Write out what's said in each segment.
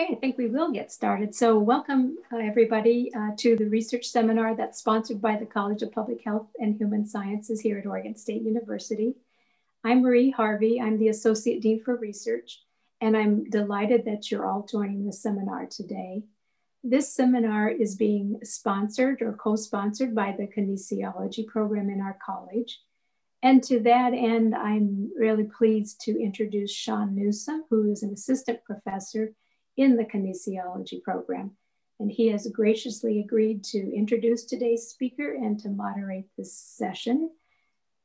Okay, I think we will get started. So welcome uh, everybody uh, to the research seminar that's sponsored by the College of Public Health and Human Sciences here at Oregon State University. I'm Marie Harvey. I'm the Associate Dean for Research, and I'm delighted that you're all joining the seminar today. This seminar is being sponsored or co-sponsored by the kinesiology program in our college. And to that end, I'm really pleased to introduce Sean Newsom, who is an assistant professor in the kinesiology program. And he has graciously agreed to introduce today's speaker and to moderate this session.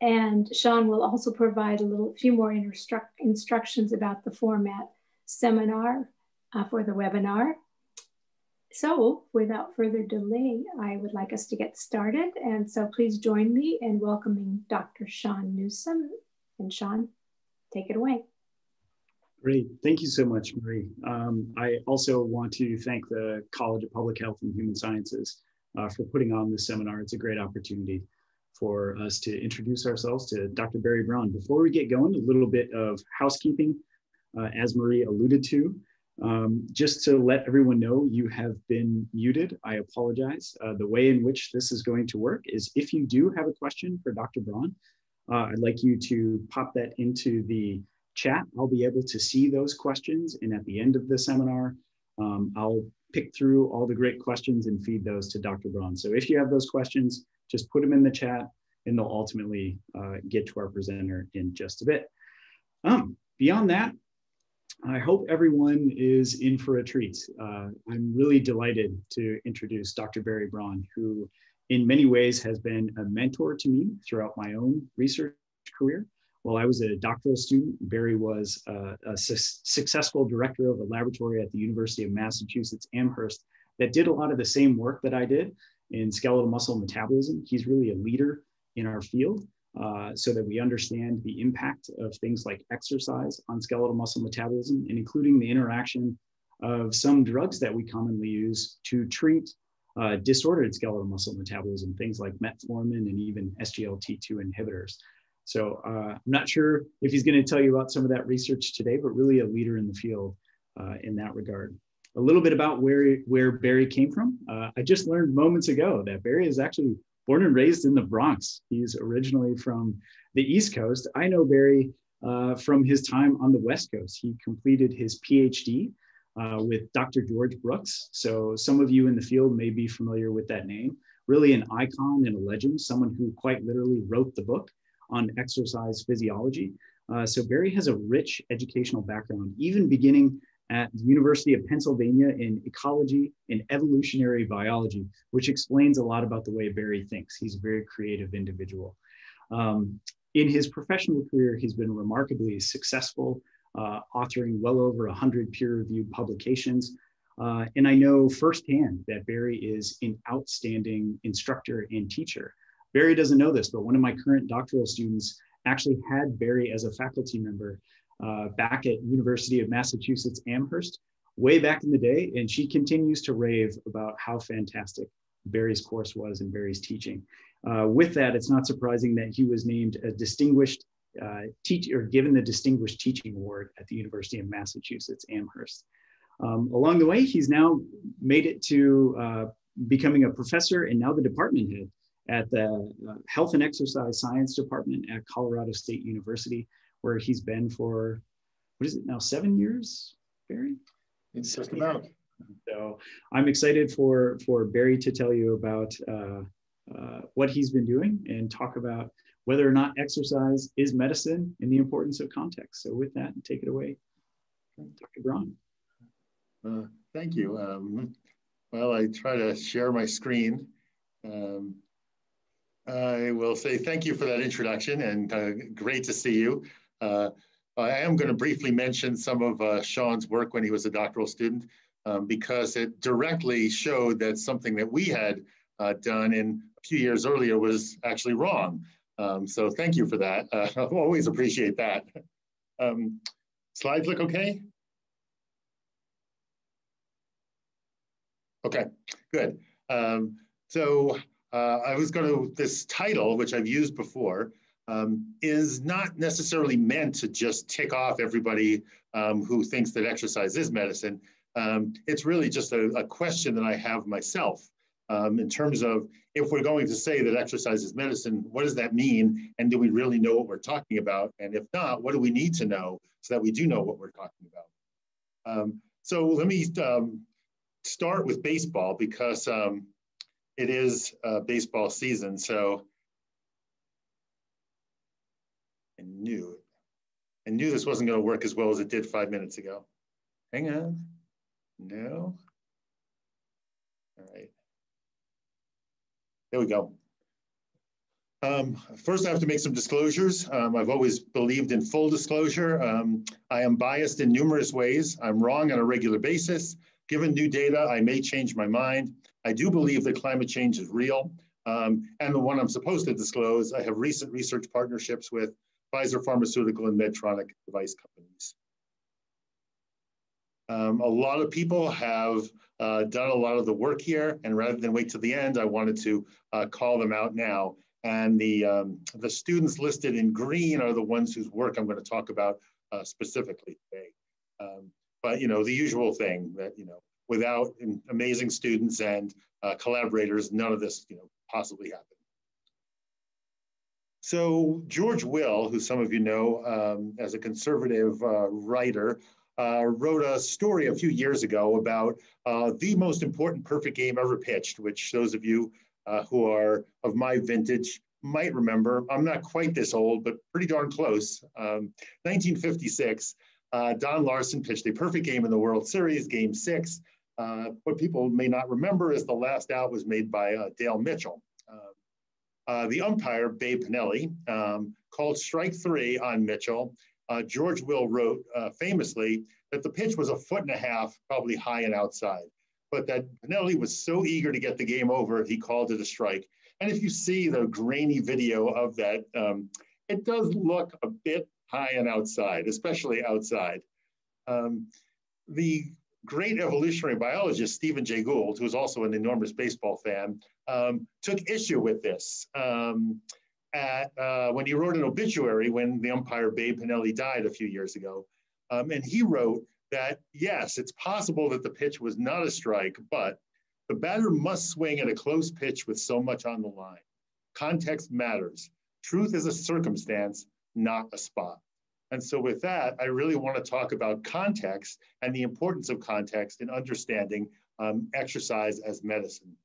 And Sean will also provide a little few more instruct, instructions about the format seminar uh, for the webinar. So without further delay, I would like us to get started. And so please join me in welcoming Dr. Sean Newsom. And Sean, take it away. Great. Thank you so much, Marie. Um, I also want to thank the College of Public Health and Human Sciences uh, for putting on this seminar. It's a great opportunity for us to introduce ourselves to Dr. Barry Braun. Before we get going, a little bit of housekeeping, uh, as Marie alluded to. Um, just to let everyone know, you have been muted. I apologize. Uh, the way in which this is going to work is if you do have a question for Dr. Braun, uh, I'd like you to pop that into the chat. I'll be able to see those questions. And at the end of the seminar, um, I'll pick through all the great questions and feed those to Dr. Braun. So if you have those questions, just put them in the chat and they'll ultimately uh, get to our presenter in just a bit. Um, beyond that, I hope everyone is in for a treat. Uh, I'm really delighted to introduce Dr. Barry Braun, who in many ways has been a mentor to me throughout my own research career. While I was a doctoral student, Barry was uh, a su successful director of a laboratory at the University of Massachusetts Amherst that did a lot of the same work that I did in skeletal muscle metabolism. He's really a leader in our field uh, so that we understand the impact of things like exercise on skeletal muscle metabolism and including the interaction of some drugs that we commonly use to treat uh, disordered skeletal muscle metabolism, things like metformin and even SGLT2 inhibitors. So uh, I'm not sure if he's going to tell you about some of that research today, but really a leader in the field uh, in that regard. A little bit about where, where Barry came from. Uh, I just learned moments ago that Barry is actually born and raised in the Bronx. He's originally from the East Coast. I know Barry uh, from his time on the West Coast. He completed his PhD uh, with Dr. George Brooks. So some of you in the field may be familiar with that name. Really an icon and a legend, someone who quite literally wrote the book on exercise physiology. Uh, so Barry has a rich educational background, even beginning at the University of Pennsylvania in ecology and evolutionary biology, which explains a lot about the way Barry thinks. He's a very creative individual. Um, in his professional career, he's been remarkably successful, uh, authoring well over 100 peer-reviewed publications. Uh, and I know firsthand that Barry is an outstanding instructor and teacher. Barry doesn't know this, but one of my current doctoral students actually had Barry as a faculty member uh, back at University of Massachusetts Amherst way back in the day, and she continues to rave about how fantastic Barry's course was and Barry's teaching. Uh, with that, it's not surprising that he was named a distinguished uh, teacher, or given the Distinguished Teaching Award at the University of Massachusetts Amherst. Um, along the way, he's now made it to uh, becoming a professor and now the department head at the uh, Health and Exercise Science Department at Colorado State University, where he's been for, what is it now, seven years, Barry? It's just about. So I'm excited for, for Barry to tell you about uh, uh, what he's been doing and talk about whether or not exercise is medicine and the importance of context. So with that, take it away, Dr. Braun. Uh, thank you. Um, well, I try to share my screen. Um, I will say thank you for that introduction and uh, great to see you. Uh, I am going to briefly mention some of uh, Sean's work when he was a doctoral student um, because it directly showed that something that we had uh, done in a few years earlier was actually wrong. Um, so thank you for that. Uh, I always appreciate that. Um, slides look okay? Okay, good. Um, so uh, I was going to, this title, which I've used before, um, is not necessarily meant to just tick off everybody um, who thinks that exercise is medicine. Um, it's really just a, a, question that I have myself um, in terms of if we're going to say that exercise is medicine, what does that mean? And do we really know what we're talking about? And if not, what do we need to know so that we do know what we're talking about? Um, so let me um, start with baseball because um, it is uh, baseball season. So I knew I knew this wasn't going to work as well as it did five minutes ago. Hang on. No. All right. There we go. Um, first, I have to make some disclosures. Um, I've always believed in full disclosure. Um, I am biased in numerous ways. I'm wrong on a regular basis. Given new data, I may change my mind. I do believe that climate change is real. Um, and the one I'm supposed to disclose, I have recent research partnerships with Pfizer Pharmaceutical and Medtronic device companies. Um, a lot of people have uh, done a lot of the work here, and rather than wait till the end, I wanted to uh, call them out now. And the, um, the students listed in green are the ones whose work I'm going to talk about uh, specifically today. Um, but you know, the usual thing that you know, without amazing students and uh, collaborators, none of this you know possibly happen. So George Will, who some of you know um, as a conservative uh, writer, uh, wrote a story a few years ago about uh, the most important perfect game ever pitched, which those of you uh, who are of my vintage might remember. I'm not quite this old, but pretty darn close. Um, 1956, uh, Don Larsen pitched a perfect game in the World Series, Game Six. Uh, what people may not remember is the last out was made by uh, Dale Mitchell. the umpire, Babe Pinelli, um, called strike three on Mitchell uh, George Will wrote uh, famously that the pitch was a foot and a half, probably high and outside, but that Pinelli was so eager to get the game over, he called it a strike. And if you see the grainy video of that, um, it does look a bit high and outside, especially outside. Um, the great evolutionary biologist Stephen Jay Gould, who is also an enormous baseball fan, um, took issue with this. Um, at uh, when he wrote an obituary when the umpire Babe Pinelli died a few years ago. Um, and he wrote that, yes, it's possible that the pitch was not a strike, but the batter must swing at a close pitch with so much on the line. Context matters. Truth is a circumstance, not a spot. And so, with that, I really want to talk about context and the importance of context in understanding um, exercise as medicine.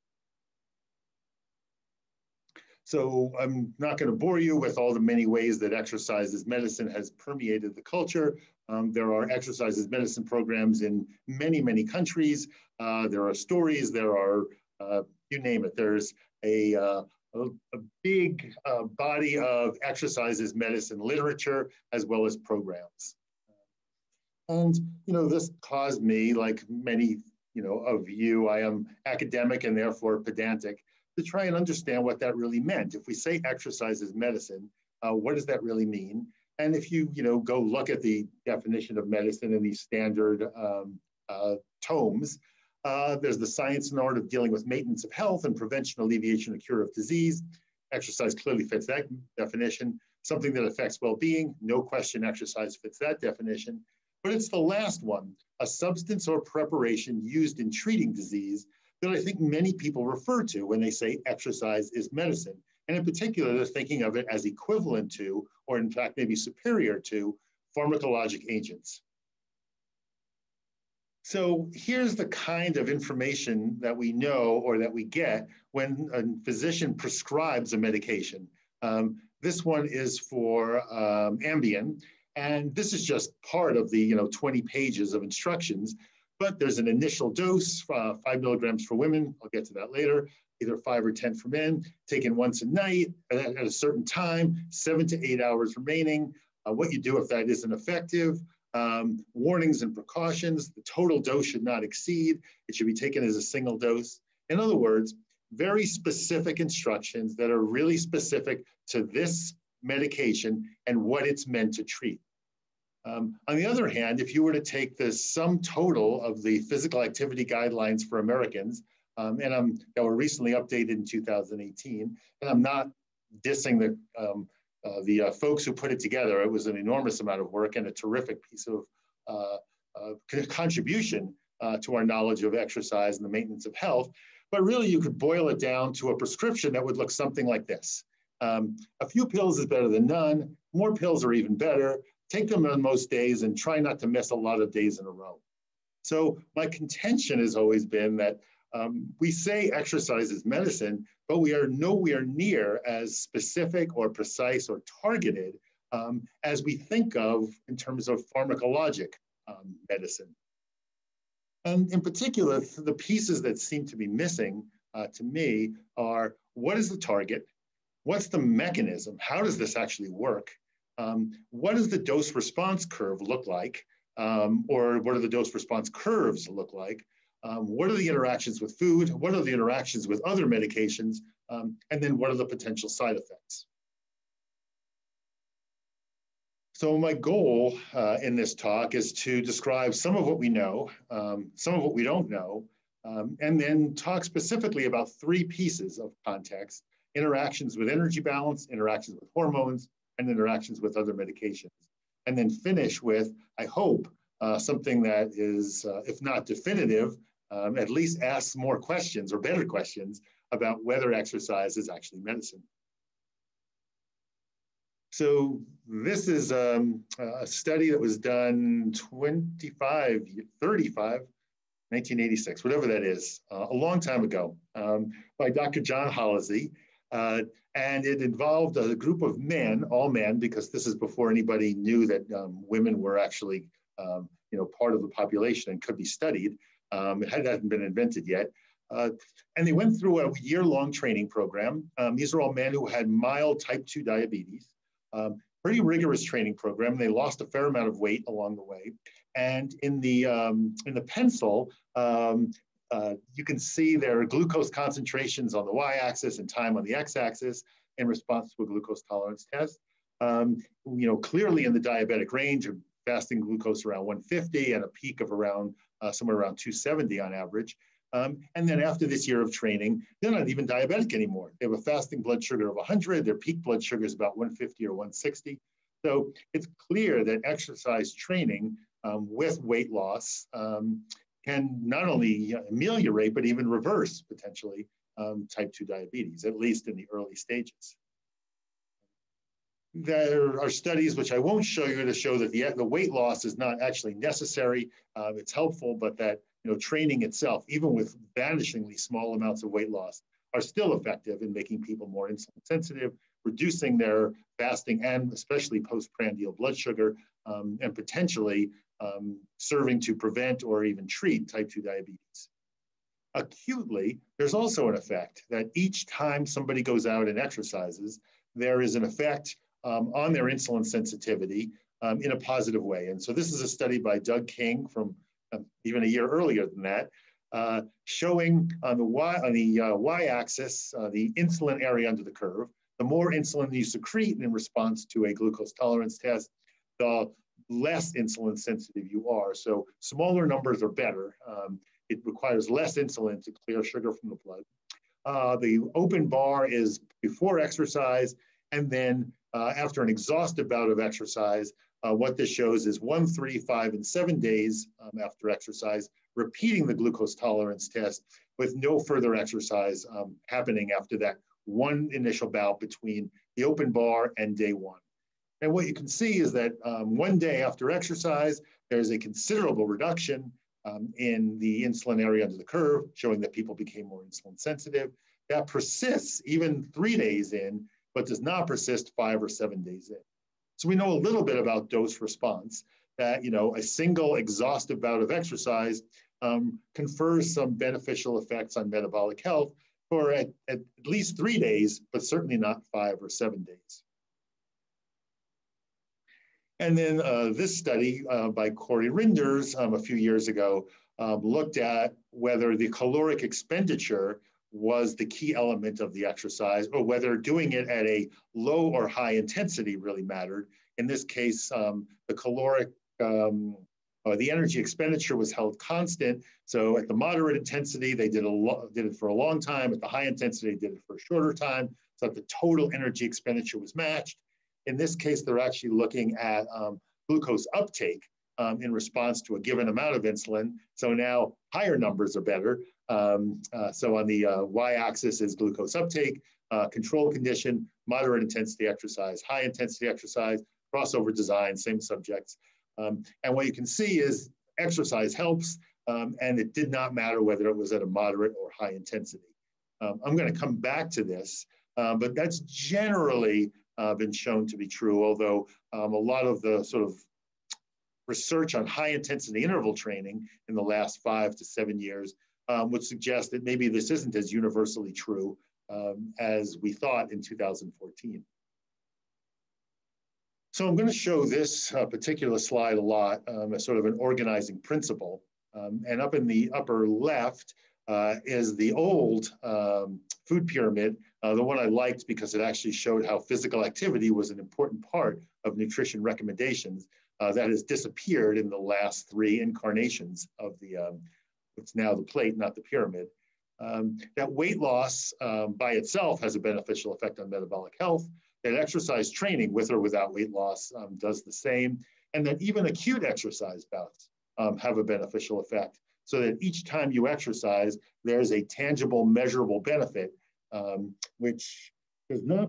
So I'm not going to bore you with all the many ways that exercise as medicine has permeated the culture. Um, there are exercise as medicine programs in many, many countries. Uh, there are stories, there are, uh, you name it. There's a, uh, a, a, big uh, body of exercises, medicine literature as well as programs. And, you know, this caused me, like many, you know, of you, I am academic and therefore pedantic to try and understand what that really meant. If we say exercise is medicine, uh, what does that really mean? And if you, you know, go look at the definition of medicine in these standard um, uh, tomes, uh, there's the science and art of dealing with maintenance of health and prevention, alleviation, and cure of disease. Exercise clearly fits that definition. Something that affects well-being, no question exercise fits that definition. But it's the last one, a substance or preparation used in treating disease that I think many people refer to when they say exercise is medicine. And in particular, they're thinking of it as equivalent to, or in fact, maybe superior to, pharmacologic agents. So here's the kind of information that we know or that we get when a physician prescribes a medication. Um, this one is for um, Ambien, and this is just part of the you know 20 pages of instructions but there's an initial dose, uh, five milligrams for women. I'll get to that later. Either five or 10 for men, taken once a night at, a certain time, seven to eight hours remaining. Uh, what you do if that isn't effective, um, warnings and precautions. The total dose should not exceed. It should be taken as a single dose. In other words, very specific instructions that are really specific to this medication and what it's meant to treat. Um, on the other hand, if you were to take the sum total of the physical activity guidelines for Americans, um, and um, that were recently updated in 2018, and I'm not dissing the, um, uh, the uh, folks who put it together, it was an enormous amount of work and a terrific piece of uh, uh contribution uh, to our knowledge of exercise and the maintenance of health. But really, you could boil it down to a prescription that would look something like this. Um, a few pills is better than none. More pills are even better. Take them on most days and try not to miss a lot of days in a row. So my contention has always been that um, we say exercise is medicine, but we are nowhere near as specific or precise or targeted um, as we think of in terms of pharmacologic um, medicine. And in particular, the pieces that seem to be missing uh, to me are what is the target? What's the mechanism? How does this actually work? Um, what does the dose response curve look like? Um, or what do the dose response curves look like? Um, what are the interactions with food? What are the interactions with other medications? Um, and then what are the potential side effects? So my goal uh, in this talk is to describe some of what we know, um, some of what we don't know, um, and then talk specifically about three pieces of context, interactions with energy balance, interactions with hormones, and interactions with other medications. And then finish with, I hope, uh, something that is, uh, if not definitive, um, at least asks more questions or better questions about whether exercise is actually medicine. So this is um, a study that was done 25, 35, 1986, whatever that is, uh, a long time ago, um, by Dr. John Holloszy. Uh, and it involved a group of men, all men, because this is before anybody knew that um, women were actually, um, you know, part of the population and could be studied. Um, it hadn't been invented yet. Uh, and they went through a year-long training program. Um, these are all men who had mild type 2 diabetes. Um, pretty rigorous training program. They lost a fair amount of weight along the way. And in the, um, in the pencil, um, uh, you can see their glucose concentrations on the y-axis and time on the x-axis in response to a glucose tolerance test. Um, you know, clearly in the diabetic range of fasting glucose around 150 and a peak of around uh, somewhere around 270 on average. Um, and then after this year of training, they're not even diabetic anymore. They have a fasting blood sugar of 100. Their peak blood sugar is about 150 or 160. So it's clear that exercise training um, with weight loss um, can not only ameliorate, but even reverse potentially um, type 2 diabetes, at least in the early stages. There are studies, which I won't show you, to show that the, the weight loss is not actually necessary. Uh, it's helpful, but that you know, training itself, even with vanishingly small amounts of weight loss, are still effective in making people more insulin sensitive, reducing their fasting and especially postprandial blood sugar, um, and potentially um, serving to prevent or even treat type 2 diabetes. Acutely, there's also an effect that each time somebody goes out and exercises, there is an effect um, on their insulin sensitivity um, in a positive way. And so this is a study by Doug King from um, even a year earlier than that, uh, showing on the y on the uh, y-axis uh, the insulin area under the curve. The more insulin you secrete in response to a glucose tolerance test, the less insulin sensitive you are. So smaller numbers are better. Um, it requires less insulin to clear sugar from the blood. Uh, the open bar is before exercise, and then uh, after an exhaustive bout of exercise, uh, what this shows is one, three, five, and seven days um, after exercise, repeating the glucose tolerance test with no further exercise um, happening after that one initial bout between the open bar and day one. And what you can see is that um, one day after exercise, there's a considerable reduction um, in the insulin area under the curve, showing that people became more insulin sensitive. That persists even three days in, but does not persist five or seven days in. So we know a little bit about dose response, that you know a single exhaustive bout of exercise um, confers some beneficial effects on metabolic health for at, at, least three days, but certainly not five or seven days. And then uh, this study uh, by Corey Rynders um, a few years ago um, looked at whether the caloric expenditure was the key element of the exercise, or whether doing it at a low or high intensity really mattered. In this case, um, the caloric, um, or the energy expenditure was held constant. So at the moderate intensity, they did, a did it for a long time. At the high intensity, they did it for a shorter time. So that the total energy expenditure was matched. In this case, they're actually looking at um, glucose uptake um, in response to a given amount of insulin. So now higher numbers are better. Um, uh, so on the uh, y-axis is glucose uptake, uh, control condition, moderate intensity exercise, high intensity exercise, crossover design, same subjects. Um, and what you can see is exercise helps, um, and it did not matter whether it was at a moderate or high intensity. Um, I'm going to come back to this, uh, but that's generally uh, been shown to be true, although um, a lot of the sort of research on high intensity interval training in the last five to seven years um, would suggest that maybe this isn't as universally true um, as we thought in 2014. So I'm going to show this uh, particular slide a lot um, as sort of an organizing principle. Um, and up in the upper left uh, is the old um, food pyramid, uh, the one I liked because it actually showed how physical activity was an important part of nutrition recommendations uh, that has disappeared in the last three incarnations of the, um, it's now the plate, not the pyramid. Um, that weight loss um, by itself has a beneficial effect on metabolic health, that exercise training with or without weight loss um, does the same, and that even acute exercise bouts um, have a beneficial effect. So that each time you exercise, there's a tangible, measurable benefit, um, which does not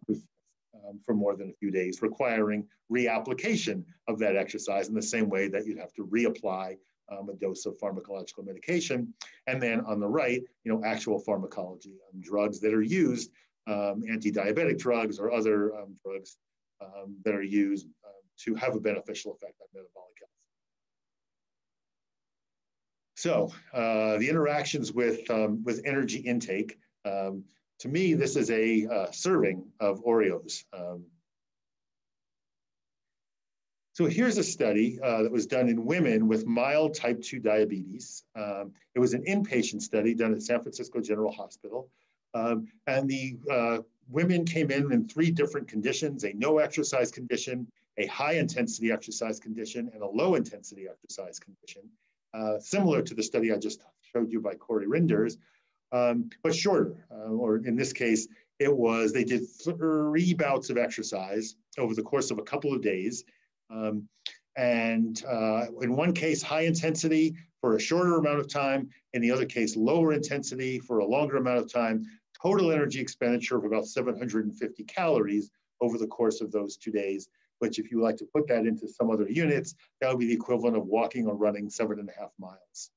um, for more than a few days, requiring reapplication of that exercise in the same way that you'd have to reapply um, a dose of pharmacological medication. And then on the right, you know, actual pharmacology, um, drugs that are used, um, anti-diabetic drugs or other um, drugs um, that are used to have a beneficial effect on metabolic health. So uh, the interactions with, um, with energy intake, to me, this is a uh, serving of Oreos. So here's a study uh, that was done in women with mild type 2 diabetes. Um, it was an inpatient study done at San Francisco General Hospital. Um, and the uh, women came in in three different conditions, a no exercise condition, a high intensity exercise condition, and a low intensity exercise condition, uh, similar to the study I just showed you by Corey Rynders, um, but shorter, uh, or in this case, it was, they did three bouts of exercise over the course of a couple of days. Um, and uh, in one case, high intensity for a shorter amount of time. In the other case, lower intensity for a longer amount of time. Total energy expenditure of about 750 calories over the course of those two days. Which, if you like to put that into some other units, that would be the equivalent of walking or running seven and a half miles.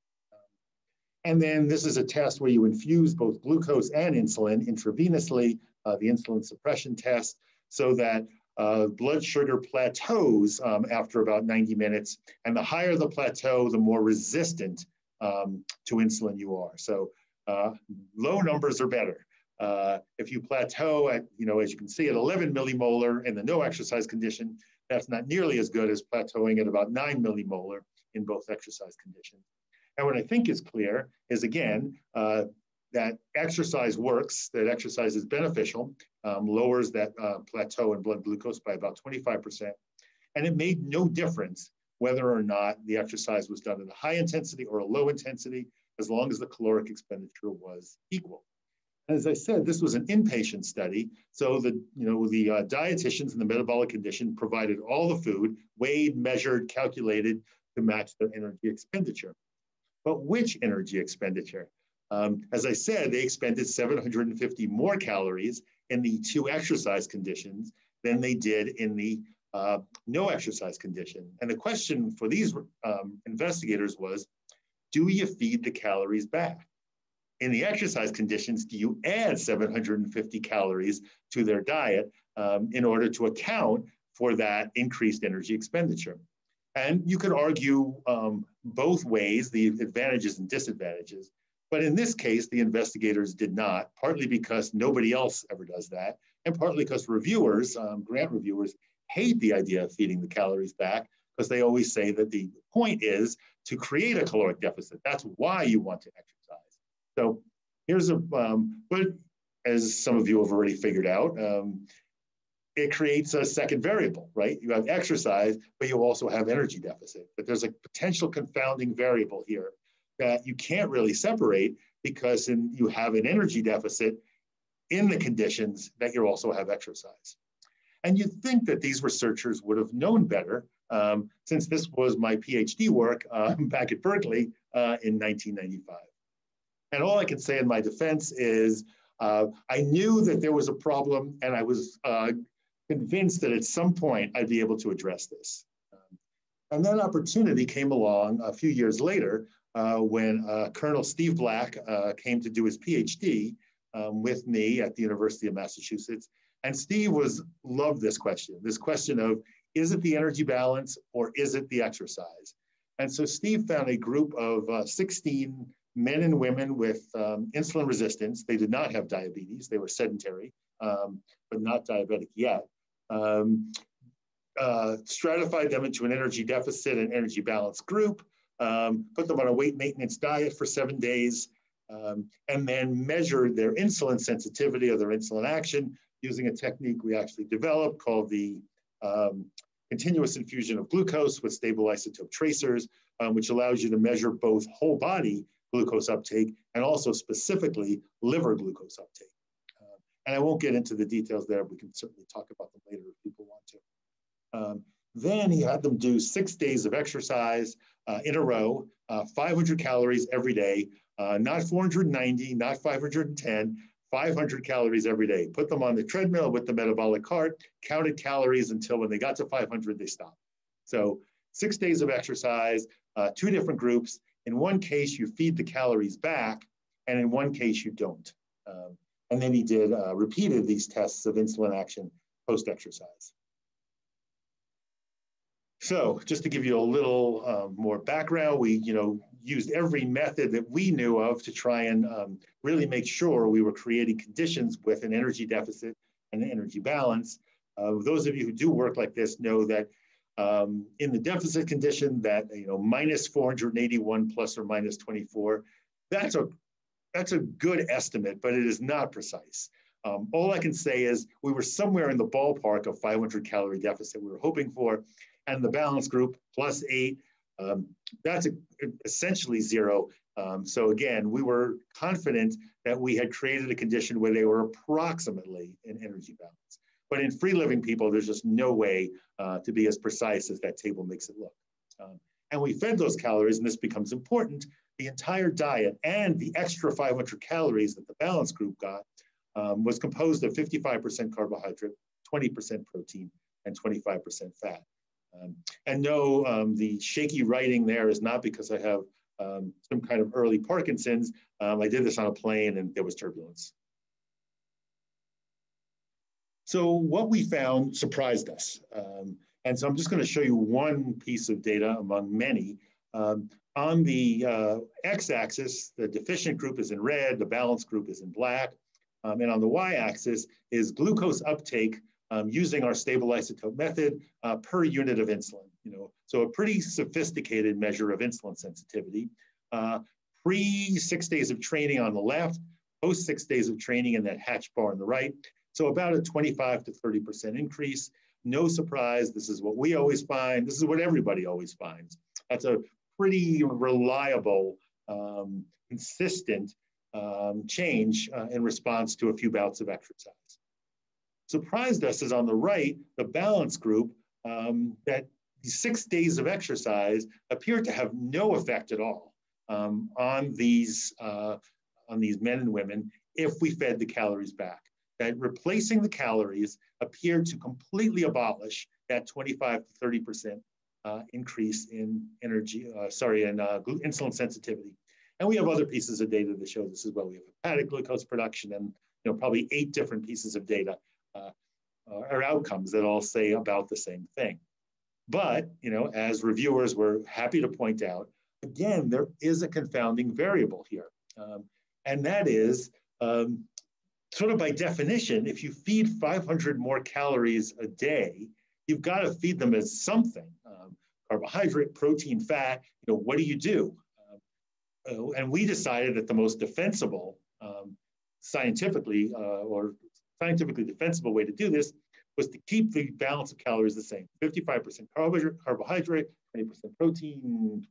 And then this is a test where you infuse both glucose and insulin intravenously, uh, the insulin suppression test, so that uh, blood sugar plateaus um, after about 90 minutes. And the higher the plateau, the more resistant um, to insulin you are. So uh, low numbers are better. Uh, if you plateau at, you know, as you can see at 11 millimolar in the no exercise condition, that's not nearly as good as plateauing at about nine millimolar in both exercise conditions. And what I think is clear is again, uh, that exercise works, that exercise is beneficial, um, lowers that uh, plateau in blood glucose by about 25%. And it made no difference whether or not the exercise was done at a high intensity or a low intensity, as long as the caloric expenditure was equal. As I said, this was an inpatient study. So the, you know, the uh, dietitians in the metabolic condition provided all the food, weighed, measured, calculated to match their energy expenditure. But which energy expenditure? Um, as I said, they expended 750 more calories in the two exercise conditions than they did in the uh, no exercise condition. And the question for these um, investigators was, do you feed the calories back? In the exercise conditions, do you add 750 calories to their diet um, in order to account for that increased energy expenditure? And you could argue um, both ways, the advantages and disadvantages. But in this case, the investigators did not, partly because nobody else ever does that, and partly because reviewers, um, grant reviewers, hate the idea of feeding the calories back because they always say that the point is to create a caloric deficit. That's why you want to exercise. So here's a, um, but as some of you have already figured out, um, it creates a second variable, right? You have exercise, but you also have energy deficit. But there's a potential confounding variable here that you can't really separate because in, you have an energy deficit in the conditions that you also have exercise. And you'd think that these researchers would have known better um, since this was my PhD work uh, back at Berkeley uh, in 1995. And all I can say in my defense is uh, I knew that there was a problem and I was uh, convinced that at some point I'd be able to address this. And that opportunity came along a few years later uh, when uh, Colonel Steve Black uh, came to do his PhD um, with me at the University of Massachusetts. And Steve was loved this question, this question of, is it the energy balance or is it the exercise? And so Steve found a group of uh, 16 men and women with um, insulin resistance. They did not have diabetes, they were sedentary, um, but not diabetic yet. Um, uh, stratified them into an energy deficit and energy balance group, um, put them on a weight maintenance diet for seven days, um, and then measured their insulin sensitivity or their insulin action using a technique we actually developed called the um, continuous infusion of glucose with stable isotope tracers, um, which allows you to measure both whole body glucose uptake and also specifically liver glucose uptake. And I won't get into the details there. We can certainly talk about them later if people want to. Um, then he had them do six days of exercise uh, in a row, uh, 500 calories every day, uh, not 490, not 510, 500 calories every day. Put them on the treadmill with the metabolic cart, counted calories until when they got to 500, they stopped. So six days of exercise, uh, two different groups, in one case, you feed the calories back, and in one case, you don't. Um, and then he did uh, repeated these tests of insulin action post exercise. So just to give you a little um, more background, we you know used every method that we knew of to try and um, really make sure we were creating conditions with an energy deficit and an energy balance. Uh, those of you who do work like this know that um, in the deficit condition that, you know, minus 481 plus or minus 24, that's a, that's a good estimate, but it is not precise. Um, all I can say is we were somewhere in the ballpark of 500 calorie deficit we were hoping for, and the balance group plus eight, um, that's a, essentially zero. Um, so again, we were confident that we had created a condition where they were approximately in energy balance. But in free living people, there's just no way uh, to be as precise as that table makes it look. Um, and we fed those calories, and this becomes important, the entire diet and the extra 500 calories that the balance group got um, was composed of 55% carbohydrate, 20% protein, and 25% fat. Um, and no, um, the shaky writing there is not because I have um, some kind of early Parkinson's. Um, I did this on a plane and there was turbulence. So what we found surprised us. Um, and so I'm just going to show you one piece of data among many. Um, on the uh, x-axis, the deficient group is in red, the balanced group is in black. Um, and on the y-axis is glucose uptake um, using our stable isotope method uh, per unit of insulin. You know, so a pretty sophisticated measure of insulin sensitivity. Uh, pre six days of training on the left, post six days of training in that hatch bar on the right. So about a 25 to 30% increase. No surprise, this is what we always find. This is what everybody always finds. That's a pretty reliable, um, consistent um, change uh, in response to a few bouts of exercise. Surprised us is on the right, the balance group, um, that six days of exercise appear to have no effect at all um, on, these, uh, on these men and women if we fed the calories back that replacing the calories appeared to completely abolish that 25 to 30% uh, increase in energy, uh, sorry, in uh, insulin sensitivity. And we have other pieces of data that show this as well. We have hepatic glucose production and you know, probably eight different pieces of data uh, uh, or outcomes that all say about the same thing. But, you know, as reviewers we're happy to point out, again, there is a confounding variable here. Um, and that is um, sort of by definition, if you feed 500 more calories a day, you've got to feed them as something um, carbohydrate, protein, fat. You know, what do you do? Uh, and we decided that the most defensible, um, scientifically uh, or scientifically defensible way to do this was to keep the balance of calories the same 55% carbohydrate, 20% protein,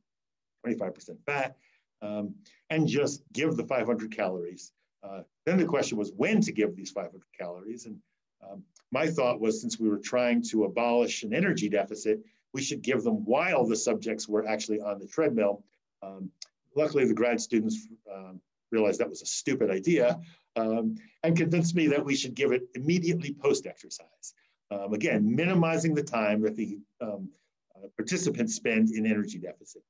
25% fat, um, and just give the 500 calories. Uh, then the question was when to give these 500 calories. And um, my thought was since we were trying to abolish an energy deficit, we should give them while the subjects were actually on the treadmill. Um, luckily, the grad students um, realized that was a stupid idea um, and convinced me that we should give it immediately post-exercise. Um, again, minimizing the time that the um, uh, participants spend in energy deficit.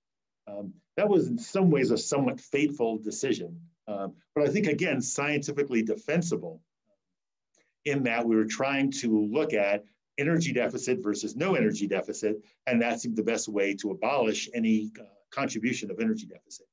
That was in some ways a somewhat fateful decision, but I think again, scientifically defensible in that we were trying to look at energy deficit versus no energy deficit, and that seemed the best way to abolish any uh, contribution of energy deficit.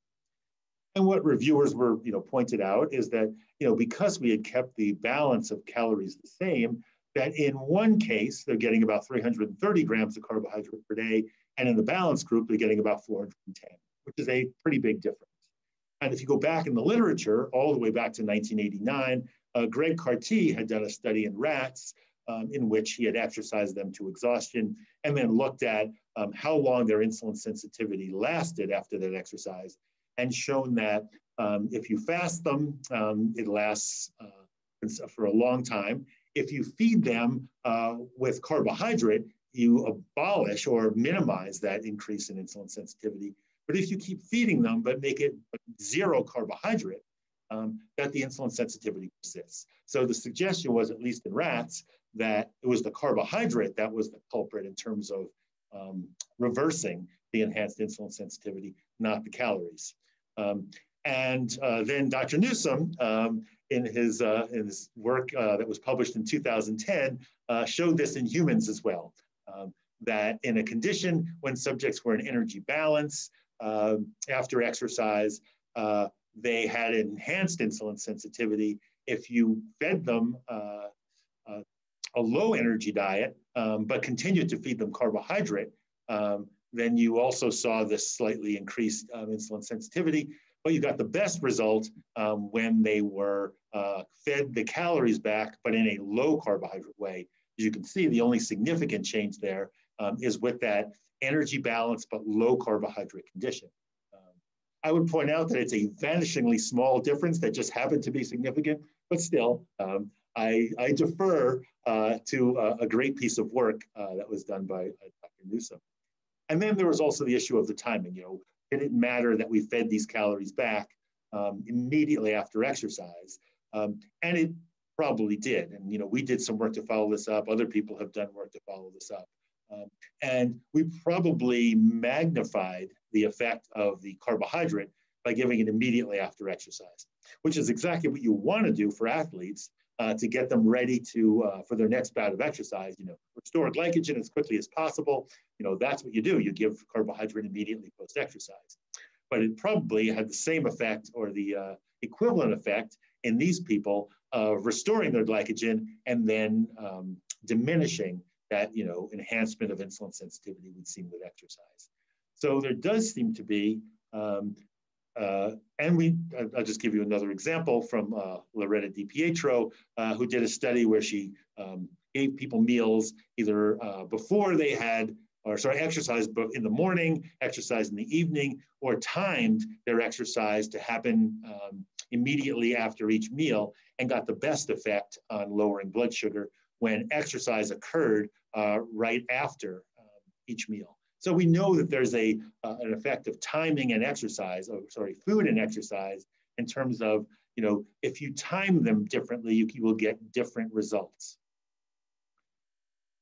And what reviewers were, you know, pointed out is that, you know, because we had kept the balance of calories the same, that in one case, they're getting about 330 grams of carbohydrate per day, and in the balance group, they're getting about 410, which is a pretty big difference. And if you go back in the literature, all the way back to 1989, uh, Greg Cartee had done a study in rats um, in which he had exercised them to exhaustion and then looked at um, how long their insulin sensitivity lasted after that exercise and shown that um, if you fast them, um, it lasts uh, for a long time. If you feed them uh, with carbohydrate, you abolish or minimize that increase in insulin sensitivity. But if you keep feeding them but make it zero carbohydrate, um, that the insulin sensitivity persists. So the suggestion was, at least in rats, that it was the carbohydrate that was the culprit in terms of um, reversing the enhanced insulin sensitivity, not the calories. Um, and uh, then Dr. Newsom, um, in, his, uh, in his work uh, that was published in 2010, uh, showed this in humans as well. Um, that in a condition when subjects were in energy balance um, after exercise, uh, they had enhanced insulin sensitivity. If you fed them uh, a low energy diet, um, but continued to feed them carbohydrate, um, then you also saw this slightly increased um, insulin sensitivity. But you got the best result um, when they were uh, fed the calories back, but in a low carbohydrate way. As you can see, the only significant change there um, is with that energy balance, but low carbohydrate condition. I would point out that it's a vanishingly small difference that just happened to be significant, but still, um, I, I defer uh, to a, a, great piece of work uh, that was done by uh, Dr. Newsom. And then there was also the issue of the timing. You know, did it matter that we fed these calories back um, immediately after exercise? Um, and it probably did. And you know, we did some work to follow this up. Other people have done work to follow this up. Um, and we probably magnified the effect of the carbohydrate by giving it immediately after exercise, which is exactly what you want to do for athletes uh, to get them ready to uh, for their next bout of exercise. You know, restore glycogen as quickly as possible. You know, that's what you do. You give carbohydrate immediately post exercise. But it probably had the same effect or the uh, equivalent effect in these people of restoring their glycogen and then um, diminishing that you know enhancement of insulin sensitivity we'd seen with exercise. So there does seem to be um, uh, and we, I'll just give you another example from uh, Loretta DiPietro, uh, who did a study where she um, gave people meals either uh, before they had, or sorry, exercise in the morning, exercise in the evening, or timed their exercise to happen um, immediately after each meal and got the best effect on lowering blood sugar when exercise occurred uh, right after um, each meal. So we know that there's a, uh, an effect of timing and exercise, or sorry, food and exercise in terms of, you know, if you time them differently, you, you will get different results.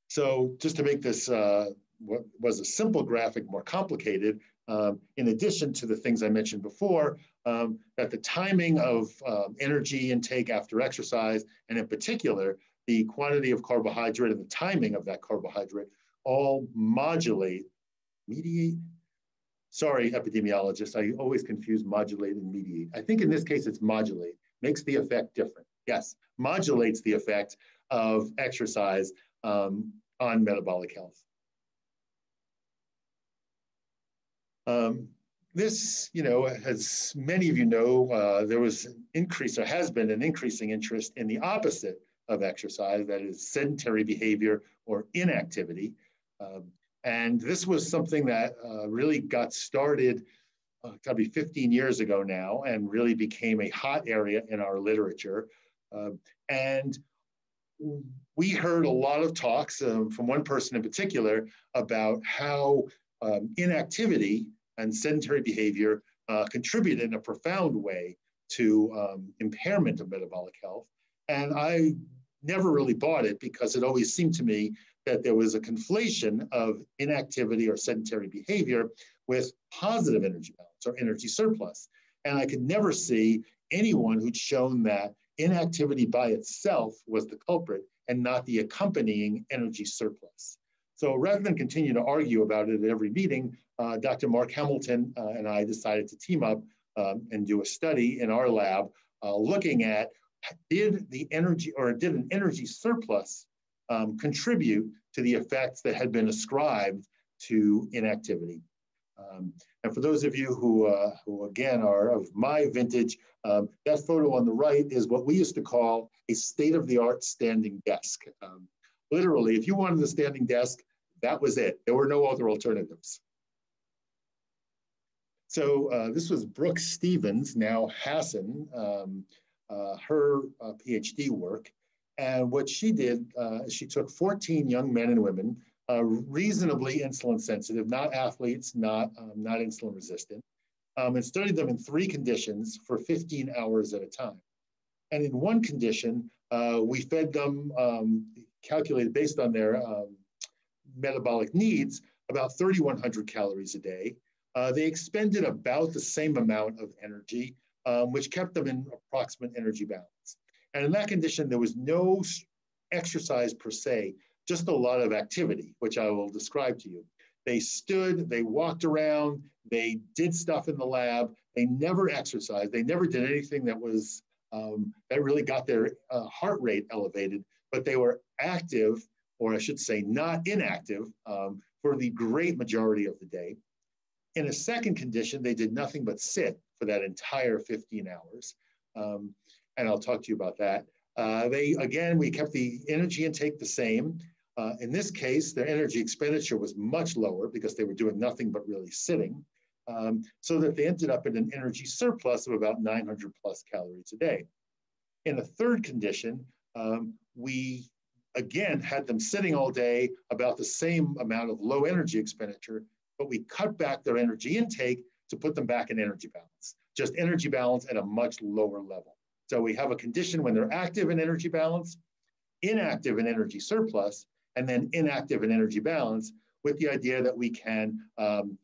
So just to make this uh, what was a simple graphic more complicated, um, in addition to the things I mentioned before, um, that the timing of um, energy intake after exercise, and in particular, the quantity of carbohydrate and the timing of that carbohydrate all modulate mediate. Sorry, epidemiologist, I always confuse modulate and mediate. I think in this case it's modulate, makes the effect different. Yes, modulates the effect of exercise um, on metabolic health. Um, this, you know, as many of you know, uh, there was an increase, or has been an increasing interest in the opposite of exercise, that is sedentary behavior or inactivity. Um, and this was something that uh, really got started uh, probably 15 years ago now and really became a hot area in our literature. Uh, and we heard a lot of talks um, from one person in particular about how um, inactivity and sedentary behavior uh, contribute in a profound way to um, impairment of metabolic health. And I never really bought it because it always seemed to me that there was a conflation of inactivity or sedentary behavior with positive energy balance or energy surplus. And I could never see anyone who'd shown that inactivity by itself was the culprit and not the accompanying energy surplus. So rather than continue to argue about it at every meeting, uh, Dr. Marc Hamilton uh, and I decided to team up um, and do a study in our lab uh, looking at did the energy or did an energy surplus um, contribute to the effects that had been ascribed to inactivity. Um, and for those of you who, uh, who again are of my vintage, um, that photo on the right is what we used to call a state-of-the-art standing desk. Um, literally, if you wanted a standing desk, that was it. There were no other alternatives. So uh, this was Brooke Stephens, now Hassan, um, her uh, PhD work. And what she did, uh, she took 14 young men and women, uh, reasonably insulin sensitive, not athletes, not, um, not insulin resistant, um, and studied them in three conditions for 15 hours at a time. And in one condition, uh, we fed them, um, calculated based on their um, metabolic needs, about 3,100 calories a day. Uh, they expended about the same amount of energy, um, which kept them in approximate energy balance. And in that condition, there was no exercise per se, just a lot of activity, which I will describe to you. They stood, they walked around, they did stuff in the lab. They never exercised. They never did anything that was um, that really got their uh, heart rate elevated. But they were active, or I should say, not inactive, um, for the great majority of the day. In a second condition, they did nothing but sit for that entire 15 hours. Um, and I'll talk to you about that. Uh, they, again, we kept the energy intake the same. Uh, in this case, their energy expenditure was much lower because they were doing nothing but really sitting, um, so that they ended up in an energy surplus of about 900 plus calories a day. In a third condition, um, we again had them sitting all day about the same amount of low energy expenditure, but we cut back their energy intake to put them back in energy balance, just energy balance at a much lower level. So we have a condition when they're active in energy balance, inactive in energy surplus, and then inactive in energy balance with the idea that we can um,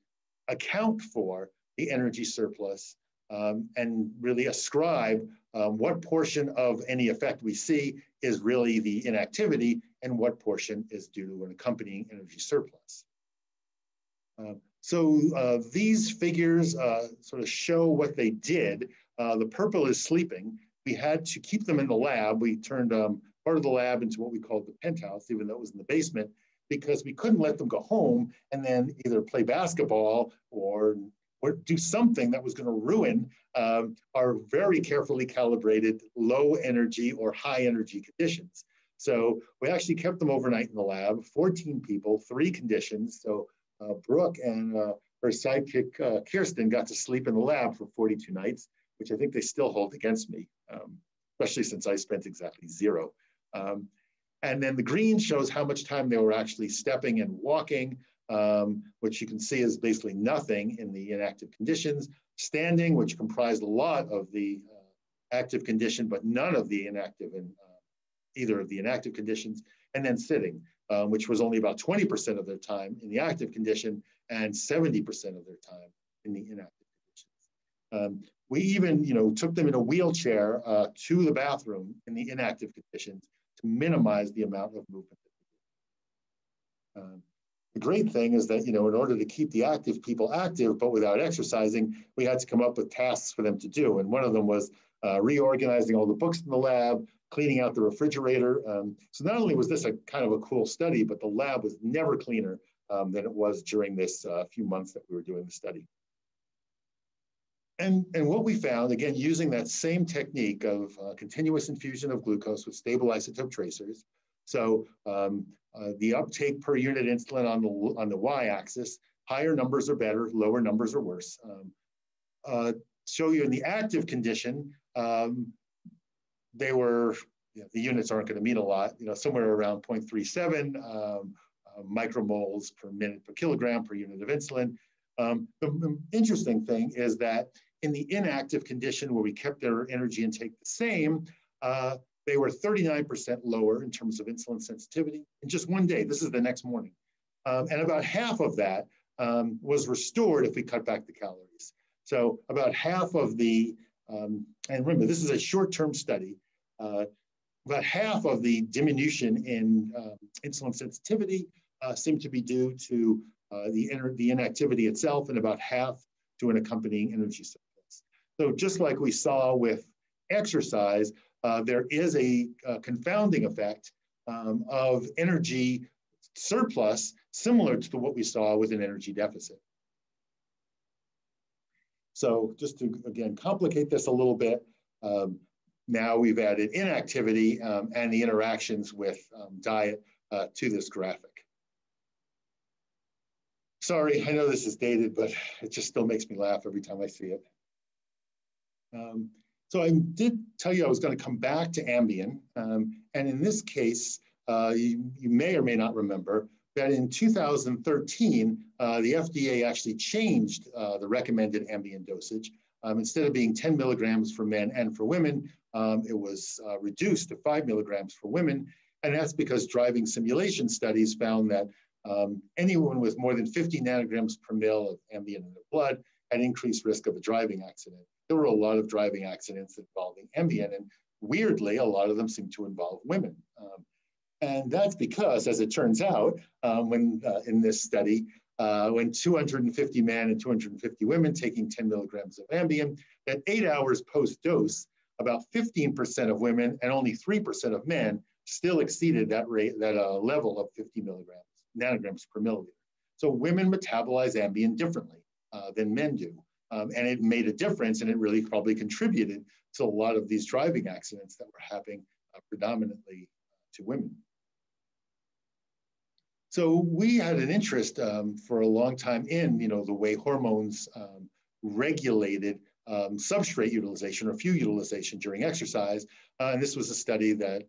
account for the energy surplus um, and really ascribe um, what portion of any effect we see is really the inactivity and what portion is due to an accompanying energy surplus. Uh, so uh, these figures uh, sort of show what they did. Uh, the purple is sleeping, we had to keep them in the lab. We turned um, part of the lab into what we called the penthouse, even though it was in the basement, because we couldn't let them go home and then either play basketball or or do something that was going to ruin um, our very carefully calibrated low energy or high energy conditions. So we actually kept them overnight in the lab, 14 people, three conditions. So uh, Brooke and uh, her sidekick, uh, Kirsten, got to sleep in the lab for 42 nights which I think they still hold against me, um, especially since I spent exactly zero. Um, and then the green shows how much time they were actually stepping and walking, um, which you can see is basically nothing in the inactive conditions. Standing, which comprised a lot of the uh, active condition, but none of the inactive in uh, either of the inactive conditions. And then sitting, um, which was only about 20% of their time in the active condition and 70% of their time in the inactive conditions. Um, we even, you know, took them in a wheelchair uh, to the bathroom in the inactive conditions to minimize the amount of movement. Uh, the great thing is that, you know, in order to keep the active people active, but without exercising, we had to come up with tasks for them to do. And one of them was uh, reorganizing all the books in the lab, cleaning out the refrigerator. Um, so not only was this a kind of a cool study, but the lab was never cleaner um, than it was during this uh, few months that we were doing the study. And, and what we found, again, using that same technique of uh, continuous infusion of glucose with stable isotope tracers, so um, uh, the uptake per unit insulin on the, on the y-axis, higher numbers are better, lower numbers are worse. Um, uh, show you in the active condition, um, they were you know, the units aren't going to mean a lot, you know, somewhere around 0.37 um, uh, micromoles per minute per kilogram per unit of insulin. Um, the interesting thing is that in the inactive condition where we kept their energy intake the same, uh, they were 39% lower in terms of insulin sensitivity in just one day. This is the next morning. Um, and about half of that um, was restored if we cut back the calories. So about half of the, um, and remember, this is a short-term study, uh, about half of the diminution in um, insulin sensitivity uh, seemed to be due to uh, the, the inactivity itself and about half to an accompanying energy surplus. So just like we saw with exercise, uh, there is a, a confounding effect um, of energy surplus similar to what we saw with an energy deficit. So just to, again, complicate this a little bit, um, now we've added inactivity um, and the interactions with um, diet uh, to this graphic. Sorry, I know this is dated, but it just still makes me laugh every time I see it. Um, so I did tell you I was going to come back to Ambien. Um, and in this case, uh, you, you, may or may not remember that in 2013, uh, the FDA actually changed uh, the recommended Ambien dosage. Um, instead of being 10 milligrams for men and for women, um, it was uh, reduced to five milligrams for women. And that's because driving simulation studies found that um, anyone with more than 50 nanograms per mil of Ambien in their blood had increased risk of a driving accident. There were a lot of driving accidents involving Ambien, and weirdly, a lot of them seem to involve women. Um, and that's because, as it turns out, um, when uh, in this study, uh, when 250 men and 250 women taking 10 milligrams of Ambien, at eight hours post-dose, about 15% of women and only 3% of men still exceeded that rate, that uh, level of 50 milligrams nanograms per milliliter. So women metabolize Ambien differently uh, than men do. Um, and it made a difference and it really probably contributed to a lot of these driving accidents that were happening uh, predominantly to women. So we had an interest um, for a long time in, you know, the way hormones um, regulated um, substrate utilization or fuel utilization during exercise. Uh, and this was a study that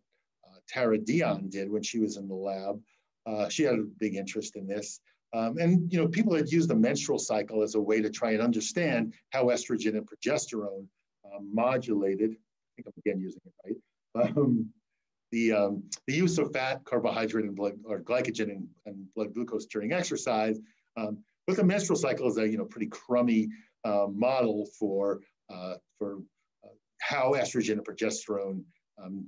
uh, Tara Dion did when she was in the lab. Uh, she had a big interest in this. Um, and you know, people had used the menstrual cycle as a way to try and understand how estrogen and progesterone um, modulated. I think I'm again using it right. Um, the um, the use of fat, carbohydrate, and blood or glycogen and, and blood glucose during exercise. Um, but the menstrual cycle is a you know pretty crummy model for uh, for uh, how estrogen and progesterone um,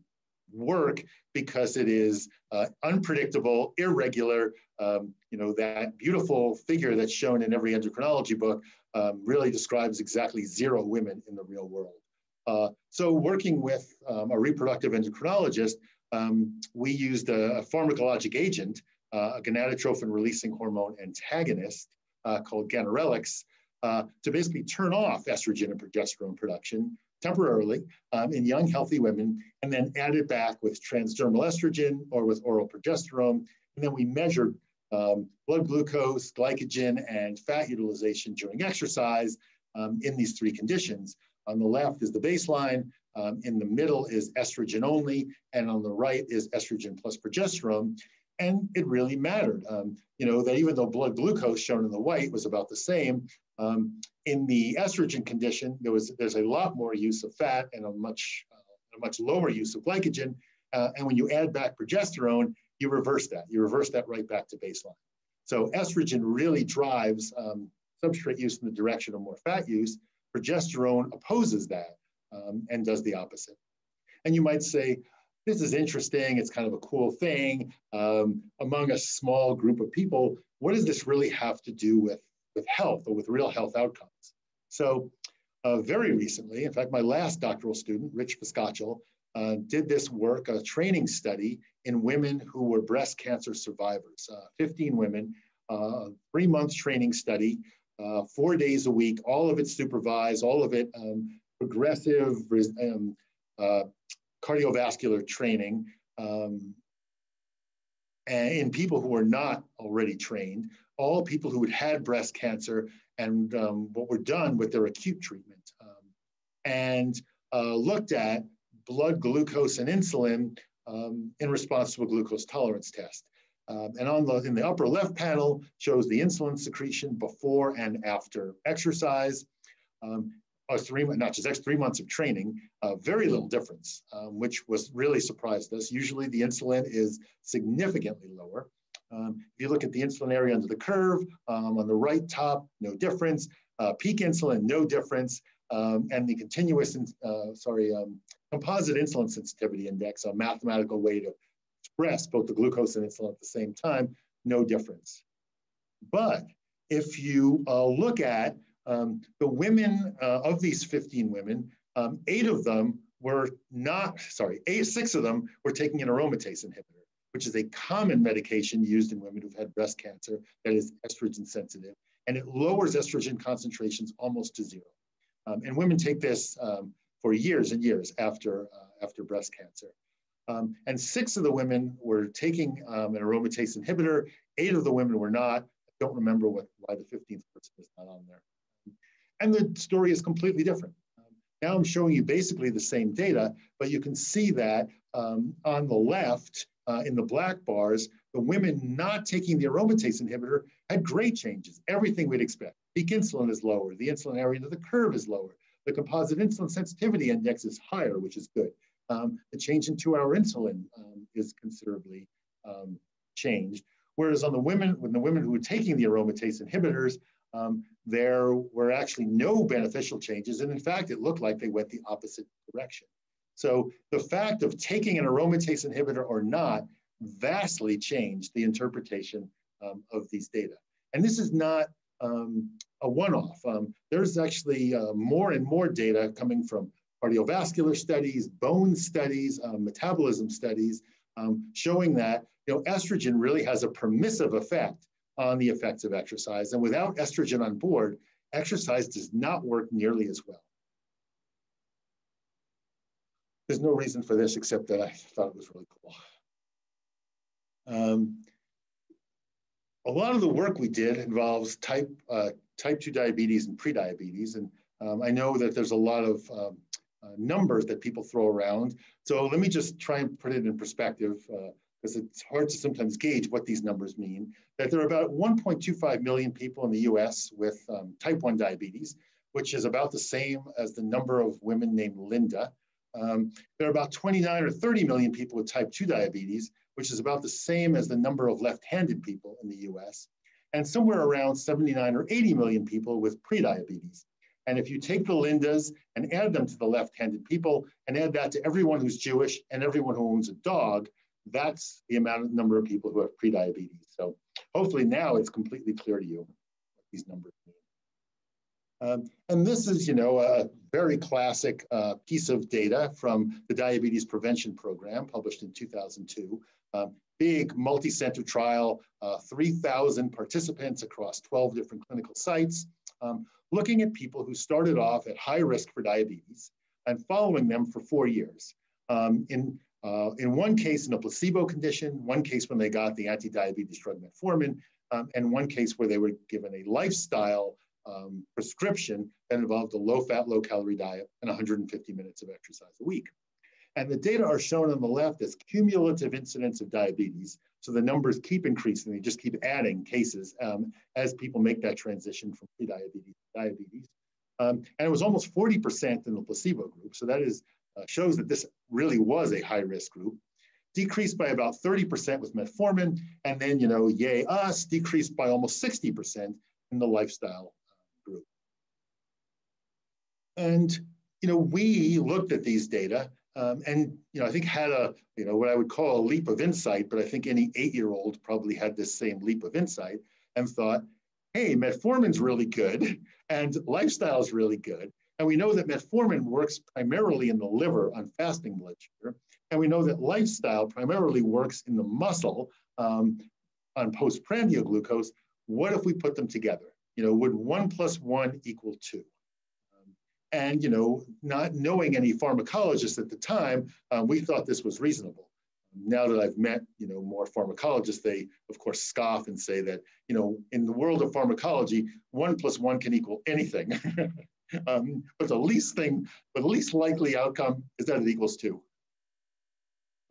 work because it is uh, unpredictable, irregular. Um, you know, that beautiful figure that's shown in every endocrinology book um, really describes exactly zero women in the real world. Uh, so working with um, a reproductive endocrinologist, um, we used a, a pharmacologic agent, uh, a gonadotrophin releasing hormone antagonist uh, called ganirelix, uh, to basically turn off estrogen and progesterone production temporarily um, in young, healthy women, and then add it back with transdermal estrogen or with oral progesterone. And then we measured um, blood glucose, glycogen, and fat utilization during exercise um, in these three conditions. On the left is the baseline, um, in the middle is estrogen only, and on the right is estrogen plus progesterone. And it really mattered, um, you know, that even though blood glucose shown in the white was about the same, um, in the estrogen condition, there was there's a lot more use of fat and a much uh, a much lower use of glycogen. Uh, and when you add back progesterone, you reverse that. You reverse that right back to baseline. So estrogen really drives um, substrate use in the direction of more fat use. Progesterone opposes that um, and does the opposite. And you might say, this is interesting. It's kind of a cool thing um, among a small group of people. What does this really have to do with with health or with real health outcomes. So uh, very recently, in fact, my last doctoral student, Rich Viskochil, uh, did this work, a training study in women who were breast cancer survivors, uh, 15 women, uh, three months training study, uh, four days a week, all of it supervised, all of it um, progressive um, uh, cardiovascular training um, in people who are not already trained all people who had had breast cancer and um, what were done with their acute treatment um, and uh, looked at blood glucose and insulin um, in response to a glucose tolerance test. Um, and on the, in the upper left panel shows the insulin secretion before and after exercise. Um, three, not just three months of training, uh, very little difference, um, which was really surprised us. Usually the insulin is significantly lower. Um, if you look at the insulin area under the curve, um, on the right top, no difference. Uh, peak insulin, no difference. Um, and the continuous, uh, sorry, um, composite insulin sensitivity index, a mathematical way to express both the glucose and insulin at the same time, no difference. But if you uh, look at um, the women uh, of these 15 women, um, eight of them were not, sorry, eight, six of them were taking an aromatase inhibitor, which is a common medication used in women who've had breast cancer that is estrogen sensitive, and it lowers estrogen concentrations almost to zero. Um, and women take this um, for years and years after, uh, after breast cancer. Um, and six of the women were taking um, an aromatase inhibitor. Eight of the women were not. I don't remember what, why the 15th person is not on there. And the story is completely different. Um, now I'm showing you basically the same data, but you can see that um, on the left, uh, in the black bars, the women not taking the aromatase inhibitor had great changes, everything we'd expect. Peak insulin is lower, the insulin area under the curve is lower, the composite insulin sensitivity index is higher, which is good um, the change in two-hour insulin um, is considerably um, changed. Whereas on the women, when the women who were taking the aromatase inhibitors, um, there were actually no beneficial changes. And in fact, it looked like they went the opposite direction. So the fact of taking an aromatase inhibitor or not vastly changed the interpretation um, of these data. And this is not um, a one-off. Um, there's actually uh, more and more data coming from cardiovascular studies, bone studies, um, metabolism studies, um, showing that you know, estrogen really has a permissive effect on the effects of exercise. And without estrogen on board, exercise does not work nearly as well. There's no reason for this except that I thought it was really cool. Um, a lot of the work we did involves type, uh, type 2 diabetes and prediabetes. And um, I know that there's a lot of um, uh, numbers that people throw around. So let me just try and put it in perspective because uh, it's hard to sometimes gauge what these numbers mean. That there are about 1.25 million people in the US with um, type 1 diabetes, which is about the same as the number of women named Linda. Um, there are about 29 or 30 million people with type 2 diabetes, which is about the same as the number of left-handed people in the US, and somewhere around 79 or 80 million people with prediabetes. And if you take the Lindas and add them to the left-handed people and add that to everyone who's Jewish and everyone who owns a dog, that's the amount of number of people who have prediabetes. So hopefully now it's completely clear to you what these numbers mean. Um, and this is, you know, a very classic uh, piece of data from the Diabetes Prevention Program published in 2002. Um, big multi-center trial, uh, 3,000 participants across 12 different clinical sites. Um, looking at people who started off at high risk for diabetes and following them for four years. Um, in, uh, in one case, in a placebo condition, one case when they got the anti-diabetes drug metformin, um, and one case where they were given a lifestyle um, prescription that involved a low-fat, low-calorie diet and 150 minutes of exercise a week. And the data are shown on the left as cumulative incidence of diabetes. So the numbers keep increasing, they just keep adding cases um, as people make that transition from prediabetes to diabetes. Um, and it was almost 40% in the placebo group. So that is uh, shows that this really was a high risk group. Decreased by about 30% with metformin, and then, you know, yay us, decreased by almost 60% in the lifestyle. And, you know, we looked at these data um, and you know, I think had a you know what I would call a leap of insight, but I think any eight-year-old probably had this same leap of insight and thought, "Hey, metformin's really good, and lifestyle's really good, and we know that metformin works primarily in the liver on fasting blood sugar, and we know that lifestyle primarily works in the muscle um, on postprandial glucose. What if we put them together? You know, would one plus one equal two?" And you know, not knowing any pharmacologists at the time, um, we thought this was reasonable. Now that I've met, you know, more pharmacologists, they of course scoff and say that, you know, in the world of pharmacology, one plus one can equal anything. um, but the least thing, but the least likely outcome is that it equals two.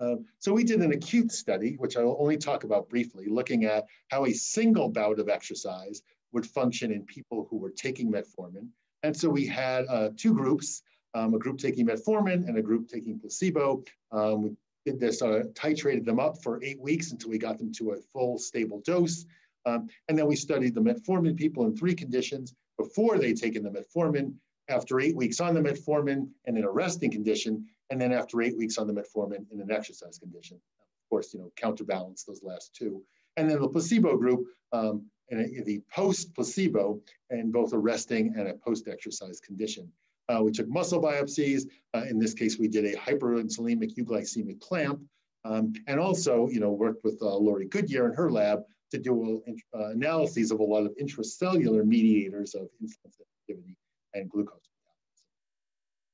Uh, so we did an acute study, which I will only talk about briefly, looking at how a single bout of exercise would function in people who were taking metformin. And so we had uh, two groups, um, a group taking metformin and a group taking placebo. Um, we did this, uh, titrated them up for eight weeks until we got them to a full stable dose. Um, and then we studied the metformin people in three conditions before they taken the metformin, after eight weeks on the metformin and in a resting condition, and then after eight weeks on the metformin in an exercise condition. Of course, you know, counterbalance those last two. And then the placebo group, um, in, a, the post-placebo in both a resting and a post-exercise condition. Uh, we took muscle biopsies. Uh, in this case, we did a hyperinsulinic euglycemic clamp, um, and also, you know, worked with uh, Laurie Goodyear in her lab to do uh, analyses of a lot of intracellular mediators of insulin sensitivity and glucose.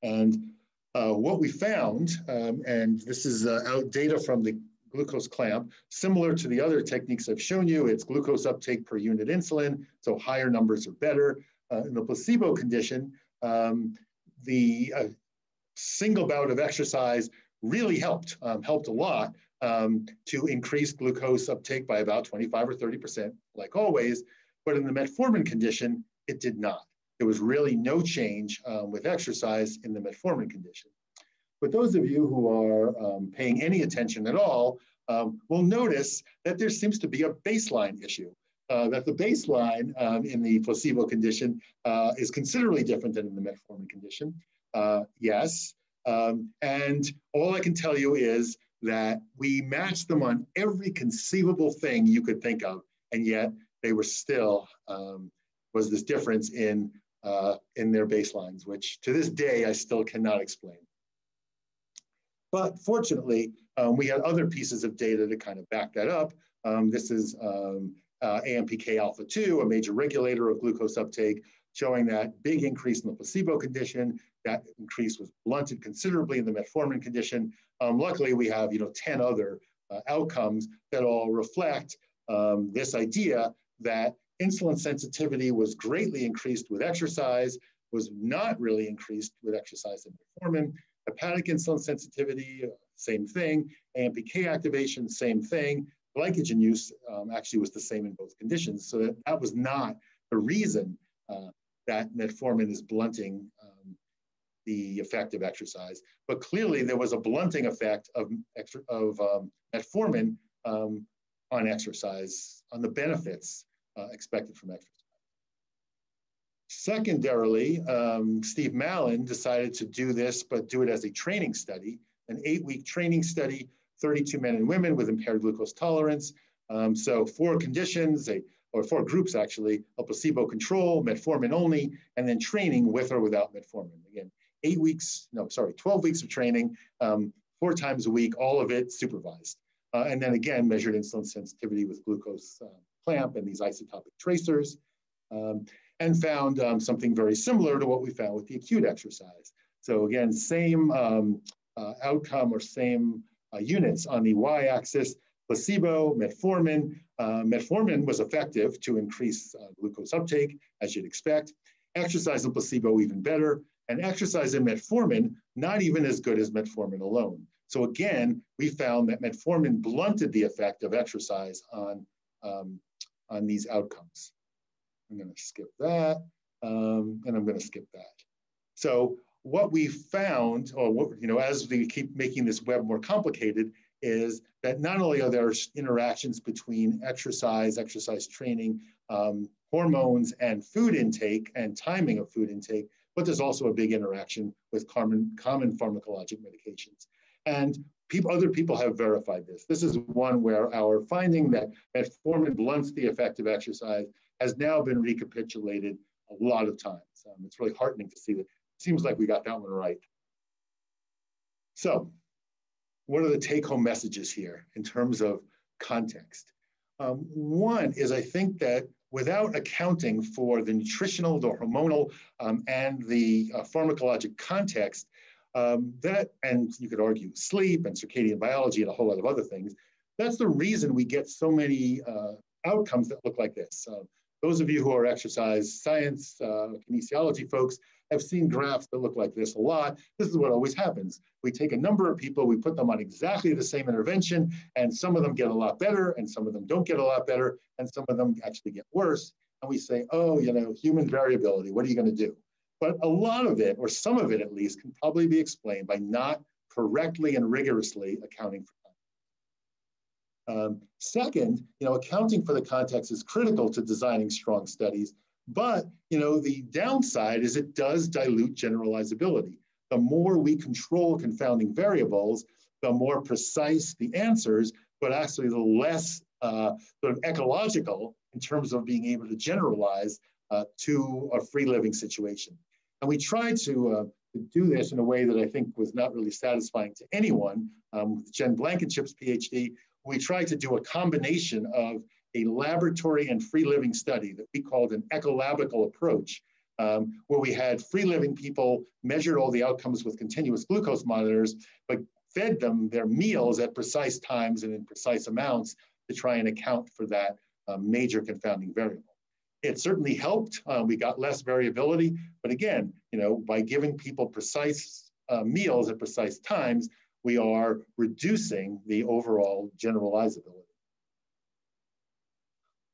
And uh, what we found, um, and this is uh, out data from the glucose clamp, similar to the other techniques I've shown you, it's glucose uptake per unit insulin, so higher numbers are better. Uh, in the placebo condition, um, the uh, single bout of exercise really helped, um, helped a lot um, to increase glucose uptake by about 25 or 30%, like always. But in the metformin condition, it did not. There was really no change um, with exercise in the metformin condition. But those of you who are um, paying any attention at all um, will notice that there seems to be a baseline issue. Uh, that the baseline um, in the placebo condition uh, is considerably different than in the metformin condition. Uh, yes, um, and all I can tell you is that we matched them on every conceivable thing you could think of, and yet they were still um, was this difference in uh, in their baselines, which to this day I still cannot explain. But fortunately, um, we had other pieces of data to kind of back that up. Um, this is um, uh, AMPK alpha 2, a major regulator of glucose uptake, showing that big increase in the placebo condition. That increase was blunted considerably in the metformin condition. Um, luckily, we have you know 10 other uh, outcomes that all reflect um, this idea that insulin sensitivity was greatly increased with exercise, was not really increased with exercise and metformin. Hepatic insulin sensitivity, same thing. AMPK activation, same thing. Glycogen use um, actually was the same in both conditions. So that, that was not the reason uh, that metformin is blunting um, the effect of exercise. But clearly there was a blunting effect of, of um, metformin um, on exercise, on the benefits uh, expected from exercise. Secondarily, um, Steve Malin decided to do this, but do it as a training study, an eight-week training study, 32 men and women with impaired glucose tolerance. Um, so four conditions, a, or four groups actually, a placebo control, metformin only, and then training with or without metformin. Again, eight weeks, no, sorry, 12 weeks of training, um, four times a week, all of it supervised. Uh, and then again, measured insulin sensitivity with glucose uh, clamp and these isotopic tracers. Um, and found um, something very similar to what we found with the acute exercise. So again, same um, uh, outcome or same uh, units on the y-axis, placebo, metformin. Uh, metformin was effective to increase uh, glucose uptake, as you'd expect. Exercise and placebo even better, and exercise and metformin not even as good as metformin alone. So again, we found that metformin blunted the effect of exercise on, um, on these outcomes. I'm going to skip that, um, and I'm going to skip that. So what we found, or what, you know, as we keep making this web more complicated, is that not only are there interactions between exercise, exercise training, um, hormones, and food intake and timing of food intake, but there's also a big interaction with common, common pharmacologic medications. And people, other people have verified this. This is one where our finding that metformin blunts the effect of exercise has now been recapitulated a lot of times. Um, it's really heartening to see that. It seems like we got that one right. So what are the take home messages here in terms of context? Um, one is I think that without accounting for the nutritional, the hormonal, um, and the uh, pharmacologic context, um, that, and you could argue sleep and circadian biology and a whole lot of other things, that's the reason we get so many uh, outcomes that look like this. Uh, those of you who are exercise science, uh, kinesiology folks have seen graphs that look like this a lot. This is what always happens. We take a number of people, we put them on exactly the same intervention, and some of them get a lot better, and some of them don't get a lot better, and some of them actually get worse. And we say, oh, you know, human variability, what are you going to do? But a lot of it, or some of it at least, can probably be explained by not correctly and rigorously accounting for um, second, you know, accounting for the context is critical to designing strong studies, but you know, the downside is it does dilute generalizability. The more we control confounding variables, the more precise the answers, but actually the less uh, sort of ecological in terms of being able to generalize uh, to a free living situation. And we tried to, uh, to, do this in a way that I think was not really satisfying to anyone. Um, Jen Blankenship's PhD, we tried to do a combination of a laboratory and free living study that we called an ecolabical approach, um, where we had free living people measured all the outcomes with continuous glucose monitors, but fed them their meals at precise times and in precise amounts to try and account for that uh, major confounding variable. It certainly helped. Uh, we got less variability, but again, you know, by giving people precise uh, meals at precise times, we are reducing the overall generalizability.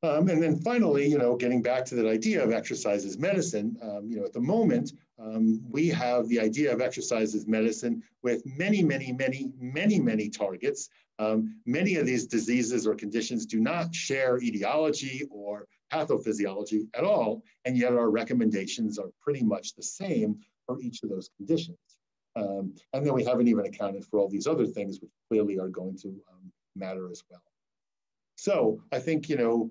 Um, and then finally, you know, getting back to that idea of exercise as medicine, um, you know, at the moment, um, we have the idea of exercise as medicine with many, many, many, many, many targets. Um, many of these diseases or conditions do not share etiology or pathophysiology at all, and yet our recommendations are pretty much the same for each of those conditions. Um, and then we haven't even accounted for all these other things, which clearly are going to um, matter as well. So I think, you know,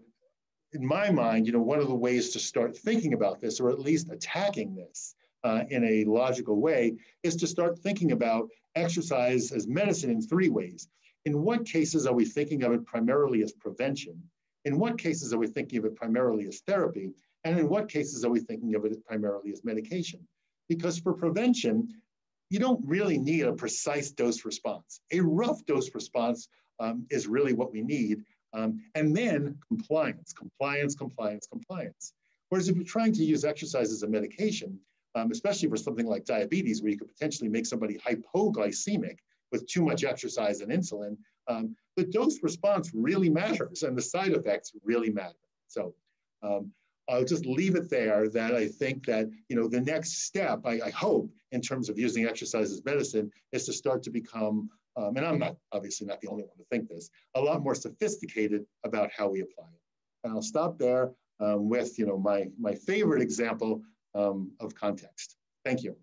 in my mind, you know, one of the ways to start thinking about this, or at least attacking this uh, in a logical way, is to start thinking about exercise as medicine in three ways. In what cases are we thinking of it primarily as prevention? In what cases are we thinking of it primarily as therapy? And in what cases are we thinking of it primarily as medication? Because for prevention, you don't really need a precise dose response. A rough dose response um, is really what we need. Um, and then compliance, compliance, compliance, compliance. Whereas if you're trying to use exercise as a medication, um, especially for something like diabetes, where you could potentially make somebody hypoglycemic with too much exercise and insulin, um, the dose response really matters and the side effects really matter. So um, I'll just leave it there that I think that, you know, the next step, I, I hope, in terms of using exercise as medicine, is to start to become, um, and I'm not obviously not the only one to think this, a lot more sophisticated about how we apply it. And I'll stop there um, with, you know, my, my favorite example um, of context. Thank you.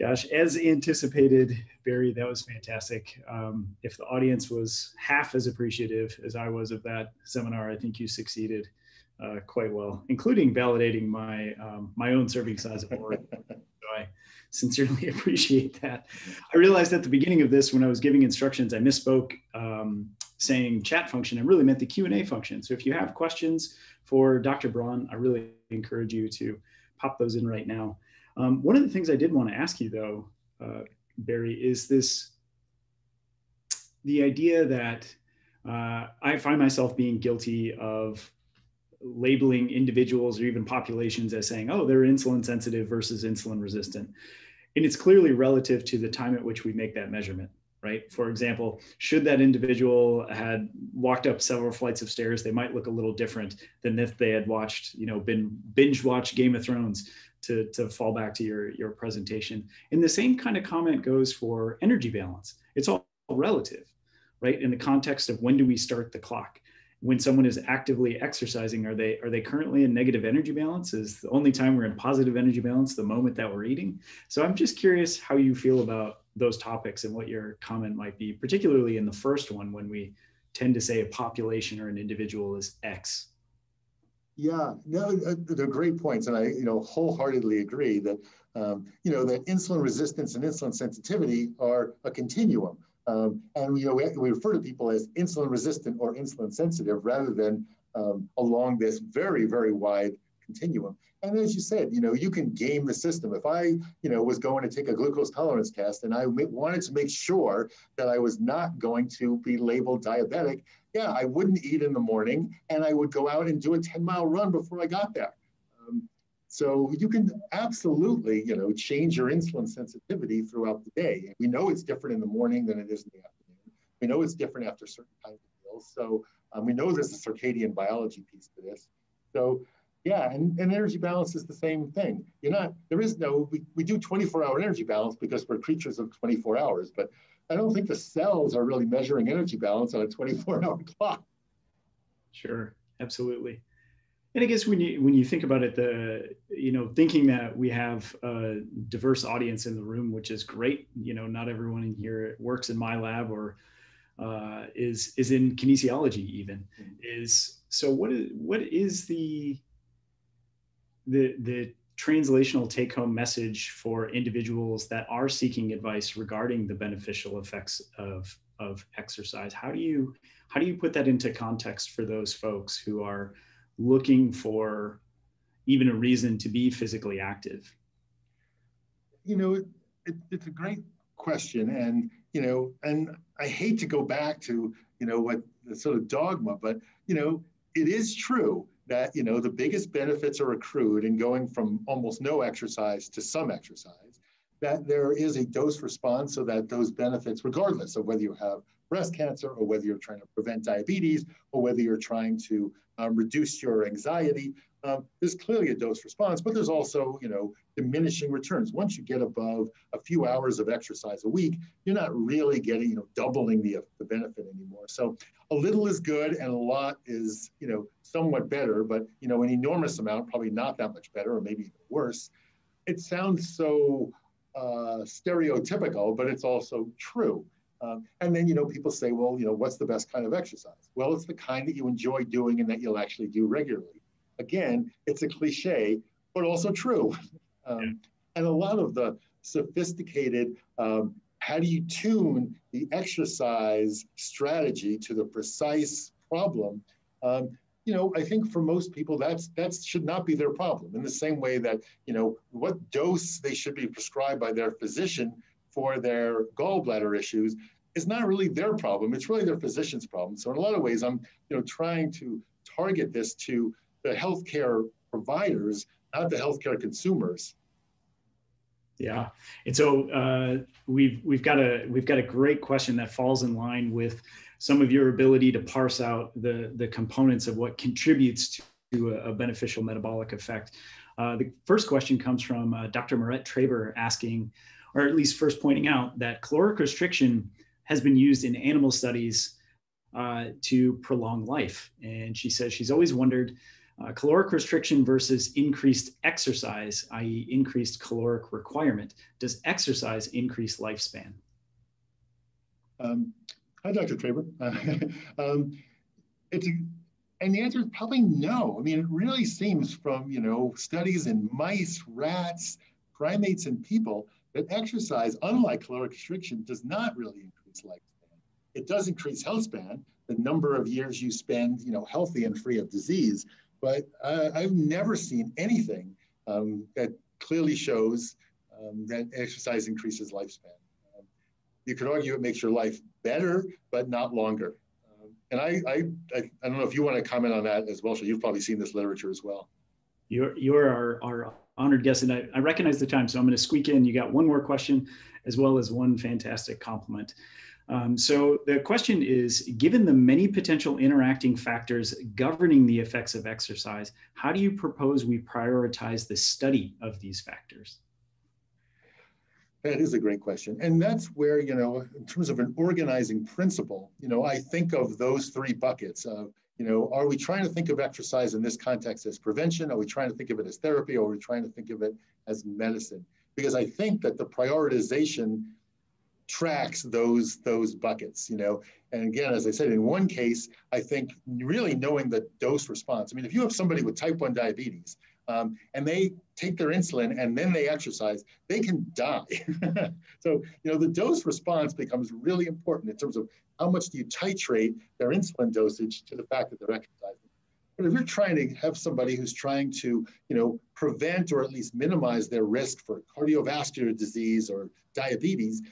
Gosh, as anticipated, Barry, that was fantastic. Um, if the audience was half as appreciative as I was of that seminar, I think you succeeded uh, quite well, including validating my um, my own serving size of Oregon. so I sincerely appreciate that. I realized at the beginning of this, when I was giving instructions, I misspoke um, saying chat function. I really meant the Q and A function. So if you have questions for Dr. Braun, I really encourage you to pop those in right now. Um, one of the things I did want to ask you, though, uh, Barry, is this the idea that uh, I find myself being guilty of labeling individuals or even populations as saying, oh, they're insulin sensitive versus insulin resistant. And it's clearly relative to the time at which we make that measurement, right? For example, should that individual had walked up several flights of stairs, they might look a little different than if they had watched, you know, been binge watched Game of Thrones to, to fall back to your, your presentation. And the same kind of comment goes for energy balance. It's all relative, right? In the context of when do we start the clock? When someone is actively exercising, are they are they currently in negative energy balance? Is the only time we're in positive energy balance the moment that we're eating? So I'm just curious how you feel about those topics and what your comment might be, particularly in the first one when we tend to say a population or an individual is X yeah, no, uh, they're great points, and I, you know, wholeheartedly agree that, um, you know, that insulin resistance and insulin sensitivity are a continuum, um, and you know, we, we, refer to people as insulin resistant or insulin sensitive rather than um, along this very, very wide continuum. And as you said, you know, you can game the system. If I, you know, was going to take a glucose tolerance test and I wanted to make sure that I was not going to be labeled diabetic, yeah, I wouldn't eat in the morning and I would go out and do a 10 mile run before I got there. Um, so you can absolutely, you know, change your insulin sensitivity throughout the day. We know it's different in the morning than it is in the afternoon. We know it's different after certain kinds of meals. So um, we know there's a circadian biology piece to this. So yeah, and, and energy balance is the same thing. You're not, there is no, we, we do 24 hour energy balance because we're creatures of 24 hours, but I don't think the cells are really measuring energy balance on a 24 hour clock. Sure, absolutely. And I guess when you when you think about it, the you know thinking that we have a diverse audience in the room, which is great. You know, not everyone in here works in my lab or uh, is is in kinesiology even. Mm-hmm. Is so what is what is the the the translational take home message for individuals that are seeking advice regarding the beneficial effects of of exercise. How do you how do you put that into context for those folks who are looking for even a reason to be physically active? You know it, it, it's a great question and you know and i hate to go back to you know what the sort of dogma but you know it is true that you know the biggest benefits are accrued in going from almost no exercise to some exercise that there is a dose response so that those benefits regardless of whether you have breast cancer or whether you're trying to prevent diabetes or whether you're trying to um, reduce your anxiety um, there's clearly a dose response, but there's also, you know, diminishing returns. Once you get above a few hours of exercise a week, you're not really getting, you know, doubling the, the benefit anymore. So a little is good and a lot is, you know, somewhat better, but, you know, an enormous amount, probably not that much better or maybe even worse. It sounds so uh, stereotypical, but it's also true. Um, and then, you know, people say, well, you know, what's the best kind of exercise? Well, it's the kind that you enjoy doing and that you'll actually do regularly again, it's a cliche, but also true. Um, yeah. And a lot of the sophisticated, um, how do you tune the exercise strategy to the precise problem? Um, you know, I think for most people, that's that should not be their problem. In the same way that you know what dose they should be prescribed by their physician for their gallbladder issues is not really their problem. It's really their physician's problem. So in a lot of ways, I'm you know trying to target this to the healthcare providers, not the healthcare consumers. Yeah, and so uh, we've we've got a we've got a great question that falls in line with some of your ability to parse out the the components of what contributes to a, beneficial metabolic effect. Uh, the first question comes from uh, Dr. Maret Traber asking, or at least first pointing out that caloric restriction has been used in animal studies uh, to prolong life, and she says she's always wondered uh, caloric restriction versus increased exercise, i.e., increased caloric requirement. Does exercise increase lifespan? Um, hi, Dr. Traber. um, it's a, and the answer is probably no. I mean, it really seems from you know studies in mice, rats, primates, and people that exercise, unlike caloric restriction, does not really increase lifespan. It does increase health span, the number of years you spend, you know, healthy and free of disease, but I've never seen anything um, that clearly shows um, that exercise increases lifespan. Um, you could argue it makes your life better, but not longer. Um, and I, I, I, I, don't know if you want to comment on that as well. So you've probably seen this literature as well. You're, you're our, our honored guest, and I, I recognize the time, so I'm going to squeak in. You got one more question, as well as one fantastic compliment. Um, so the question is, given the many potential interacting factors governing the effects of exercise, how do you propose we prioritize the study of these factors? That is a great question. And that's where, you know, in terms of an organizing principle, you know, I think of those three buckets of, you know, are we trying to think of exercise in this context as prevention? Are we trying to think of it as therapy? Or are we trying to think of it as medicine? Because I think that the prioritization tracks those those buckets you know? And again as i said in one case i think really knowing the dose response i mean if you have somebody with type 1 diabetes um, and they take their insulin and then they exercise they can die. So you know the dose response becomes really important in terms of how much do you titrate their insulin dosage to the fact that they're exercising. But if you're trying to have somebody who's trying to, you know, prevent or at least minimize their risk for cardiovascular disease or diabetes,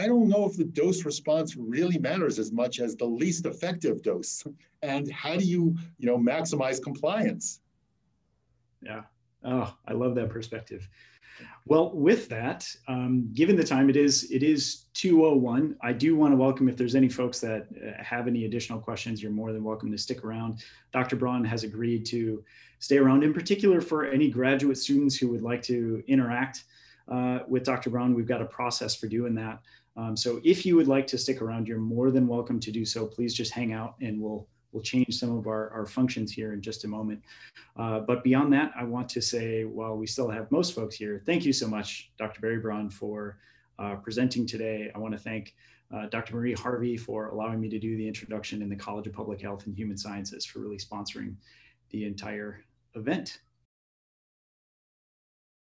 I don't know if the dose response really matters as much as the least effective dose. And how do you, you know, maximize compliance? Yeah. Oh, I love that perspective. Well, with that, um, given the time it is, it is 201. I do want to welcome if there's any folks that uh, have any additional questions, you're more than welcome to stick around. Dr. Braun has agreed to stay around in particular for any graduate students who would like to interact uh, with Dr. Braun. We've got a process for doing that. Um, so if you would like to stick around, you're more than welcome to do so. Please just hang out and we'll we'll change some of our, our functions here in just a moment. Uh, but beyond that, I want to say, while we still have most folks here, thank you so much, Dr. Barry Braun, for uh, presenting today. I want to thank uh, Dr. Marie Harvey for allowing me to do the introduction in the College of Public Health and Human Sciences for really sponsoring the entire event.